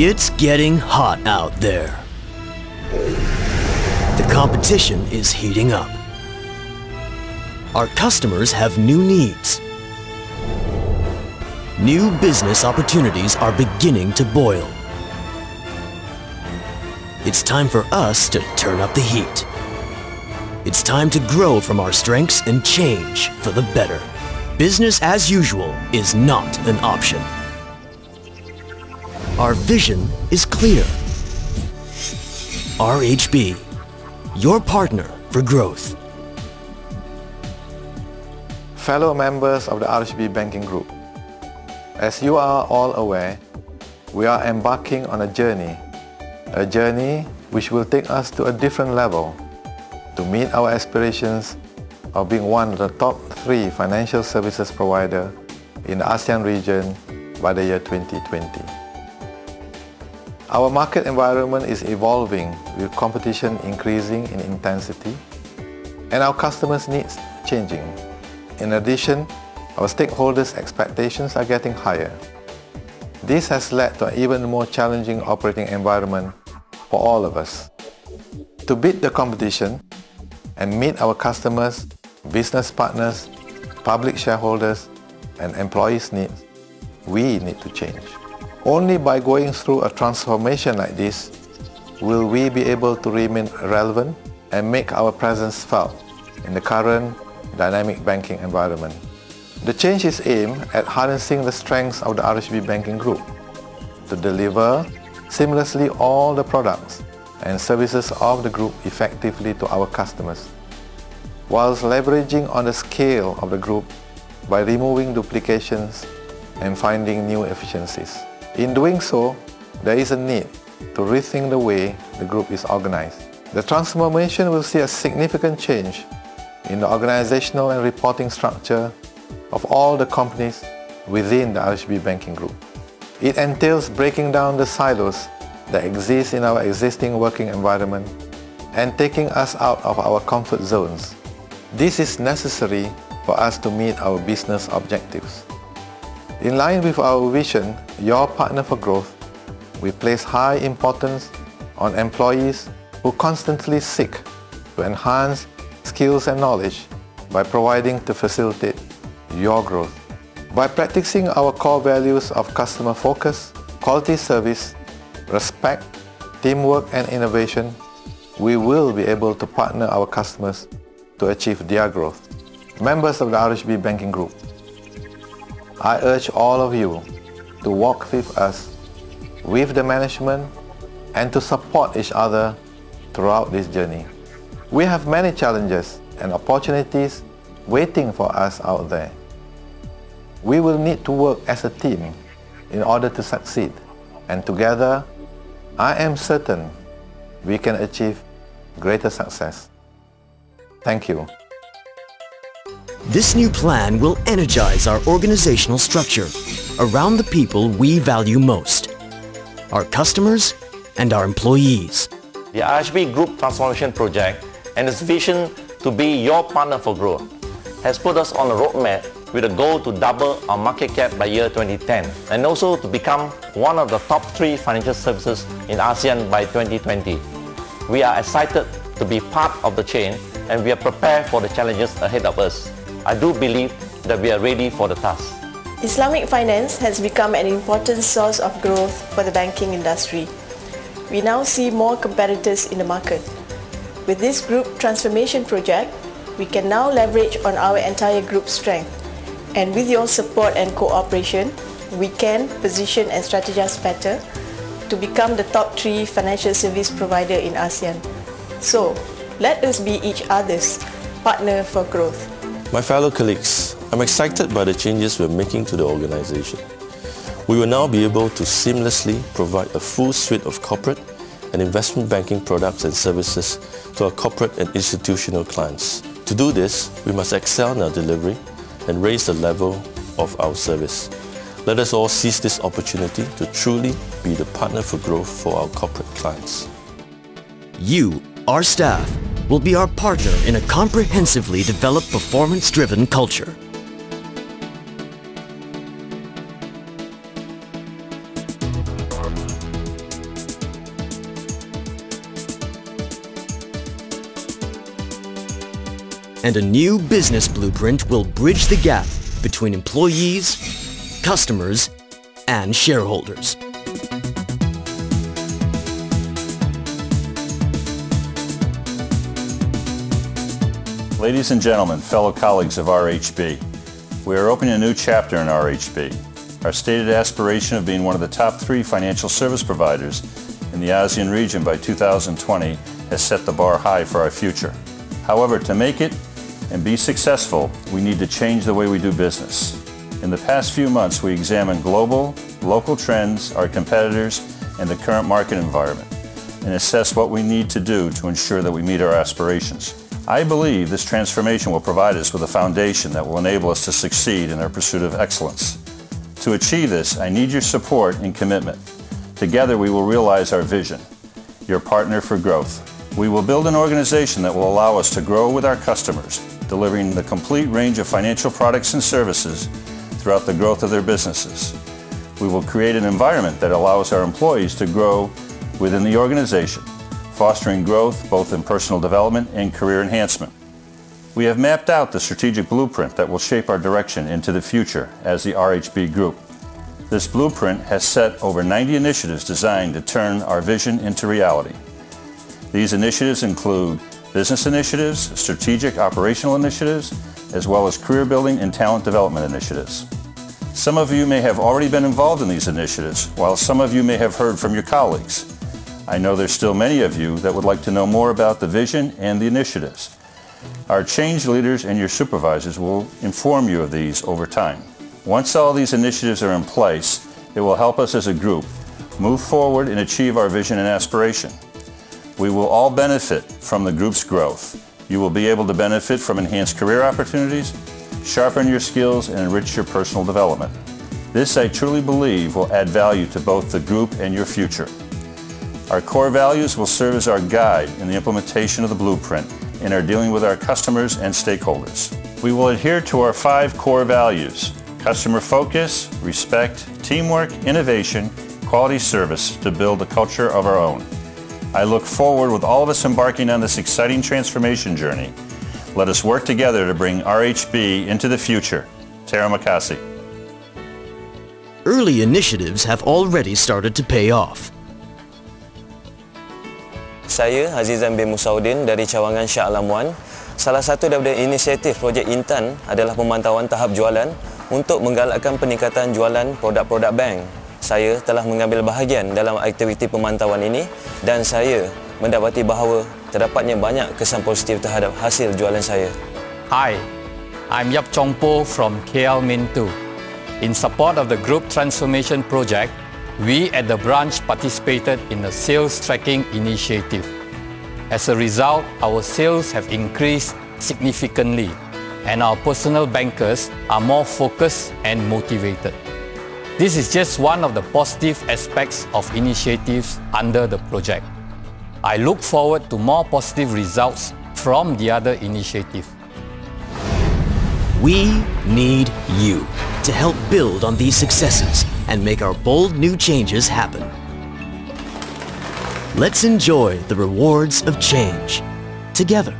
It's getting hot out there. The competition is heating up. Our customers have new needs. New business opportunities are beginning to boil. It's time for us to turn up the heat. It's time to grow from our strengths and change for the better. Business as usual is not an option. Our vision is clear. RHB, your partner for growth. Fellow members of the RHB Banking Group, as you are all aware, we are embarking on a journey, a journey which will take us to a different level to meet our aspirations of being one of the top three financial services provider in the ASEAN region by the year 2020. Our market environment is evolving with competition increasing in intensity and our customers' needs changing. In addition, our stakeholders' expectations are getting higher. This has led to an even more challenging operating environment for all of us. To beat the competition and meet our customers, business partners, public shareholders, and employees' needs, we need to change. Only by going through a transformation like this will we be able to remain relevant and make our presence felt in the current dynamic banking environment. The change is aimed at harnessing the strengths of the RHB Banking Group to deliver seamlessly all the products and services of the group effectively to our customers, whilst leveraging on the scale of the group by removing duplications and finding new efficiencies. In doing so, there is a need to rethink the way the group is organized. The transformation will see a significant change in the organizational and reporting structure of all the companies within the RHB Banking Group. It entails breaking down the silos that exist in our existing working environment and taking us out of our comfort zones. This is necessary for us to meet our business objectives. In line with our vision, Your Partner for Growth, we place high importance on employees who constantly seek to enhance skills and knowledge by providing to facilitate your growth. By practicing our core values of customer focus, quality service, respect, teamwork and innovation, we will be able to partner our customers to achieve their growth. Members of the RHB Banking Group, I urge all of you to walk with us, with the management, and to support each other throughout this journey. We have many challenges and opportunities waiting for us out there. We will need to work as a team in order to succeed, and together, I am certain we can achieve greater success. Thank you. This new plan will energize our organizational structure around the people we value most, our customers and our employees. The RHB Group Transformation Project and its vision to be your partner for growth has put us on a roadmap with a goal to double our market cap by year 2010 and also to become one of the top three financial services in ASEAN by 2020. We are excited to be part of the chain and we are prepared for the challenges ahead of us. I do believe that we are ready for the task. Islamic finance has become an important source of growth for the banking industry. We now see more competitors in the market. With this group transformation project, we can now leverage on our entire group strength. And with your support and cooperation, we can position and strategize better to become the top three financial service provider in ASEAN. So, let us be each other's partner for growth. My fellow colleagues, I'm excited by the changes we're making to the organization. We will now be able to seamlessly provide a full suite of corporate and investment banking products and services to our corporate and institutional clients. To do this, we must excel in our delivery and raise the level of our service. Let us all seize this opportunity to truly be the partner for growth for our corporate clients. You, our staff, will be our partner in a comprehensively developed performance-driven culture. And a new business blueprint will bridge the gap between employees, customers, and shareholders. Ladies and gentlemen, fellow colleagues of RHB, we are opening a new chapter in RHB. Our stated aspiration of being one of the top three financial service providers in the ASEAN region by 2020 has set the bar high for our future. However, to make it and be successful, we need to change the way we do business. In the past few months, we examined global, local trends, our competitors, and the current market environment, and assessed what we need to do to ensure that we meet our aspirations. I believe this transformation will provide us with a foundation that will enable us to succeed in our pursuit of excellence. To achieve this, I need your support and commitment. Together we will realize our vision, your partner for growth. We will build an organization that will allow us to grow with our customers, delivering the complete range of financial products and services throughout the growth of their businesses. We will create an environment that allows our employees to grow within the organization fostering growth both in personal development and career enhancement. We have mapped out the strategic blueprint that will shape our direction into the future as the RHB Group. This blueprint has set over 90 initiatives designed to turn our vision into reality. These initiatives include business initiatives, strategic operational initiatives, as well as career building and talent development initiatives. Some of you may have already been involved in these initiatives, while some of you may have heard from your colleagues. I know there's still many of you that would like to know more about the vision and the initiatives. Our change leaders and your supervisors will inform you of these over time. Once all these initiatives are in place, it will help us as a group move forward and achieve our vision and aspiration. We will all benefit from the group's growth. You will be able to benefit from enhanced career opportunities, sharpen your skills, and enrich your personal development. This, I truly believe, will add value to both the group and your future. Our core values will serve as our guide in the implementation of the blueprint in our dealing with our customers and stakeholders. We will adhere to our five core values, customer focus, respect, teamwork, innovation, quality service to build a culture of our own. I look forward with all of us embarking on this exciting transformation journey. Let us work together to bring RHB into the future. Terima kasih. Early initiatives have already started to pay off. Saya Azizan bin Musaudin dari Cawangan Shah Alam Wan. Salah satu daripada inisiatif projek Intan adalah pemantauan tahap jualan untuk menggalakkan peningkatan jualan produk-produk bank. Saya telah mengambil bahagian dalam aktiviti pemantauan ini dan saya mendapati bahawa terdapatnya banyak kesan positif terhadap hasil jualan saya. Hi, I'm Yap Chong Po from KL Min 2. In support of the group transformation project, we at the branch participated in a sales tracking initiative. As a result, our sales have increased significantly and our personal bankers are more focused and motivated. This is just one of the positive aspects of initiatives under the project. I look forward to more positive results from the other initiatives. We need you to help build on these successes and make our bold new changes happen. Let's enjoy the rewards of change together.